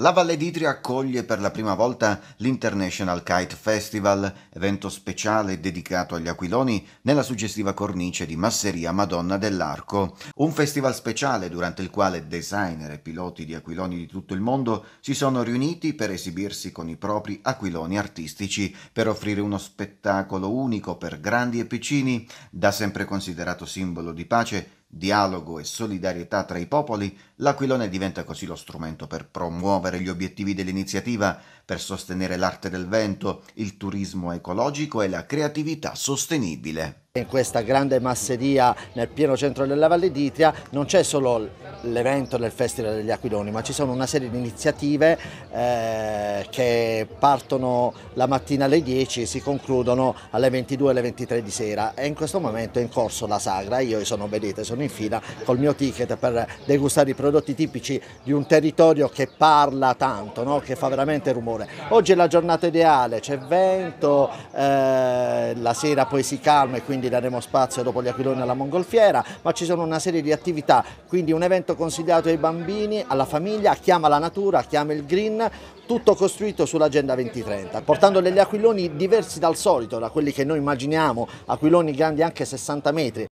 La Valle d'Itria accoglie per la prima volta l'International Kite Festival, evento speciale dedicato agli aquiloni nella suggestiva cornice di Masseria Madonna dell'Arco. Un festival speciale durante il quale designer e piloti di aquiloni di tutto il mondo si sono riuniti per esibirsi con i propri aquiloni artistici, per offrire uno spettacolo unico per grandi e piccini, da sempre considerato simbolo di pace dialogo e solidarietà tra i popoli, l'Aquilone diventa così lo strumento per promuovere gli obiettivi dell'iniziativa, per sostenere l'arte del vento, il turismo ecologico e la creatività sostenibile. In questa grande masseria nel pieno centro della Valle d'Itria non c'è solo l'evento del Festival degli Aquiloni, ma ci sono una serie di iniziative eh, che partono la mattina alle 10 e si concludono alle 22 alle 23 di sera e in questo momento è in corso la sagra, io sono, vedete, sono in fila col mio ticket per degustare i prodotti tipici di un territorio che parla tanto, no? che fa veramente rumore. Oggi è la giornata ideale, c'è vento, eh, la sera poi si calma e quindi quindi daremo spazio dopo gli aquiloni alla mongolfiera, ma ci sono una serie di attività, quindi un evento consigliato ai bambini, alla famiglia, chiama la natura, chiama il green, tutto costruito sull'Agenda 2030, portando degli aquiloni diversi dal solito, da quelli che noi immaginiamo, aquiloni grandi anche 60 metri,